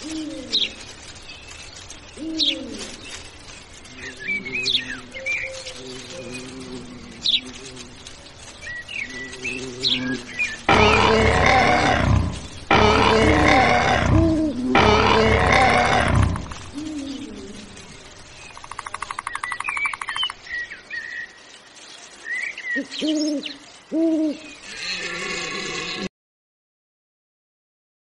Ooh.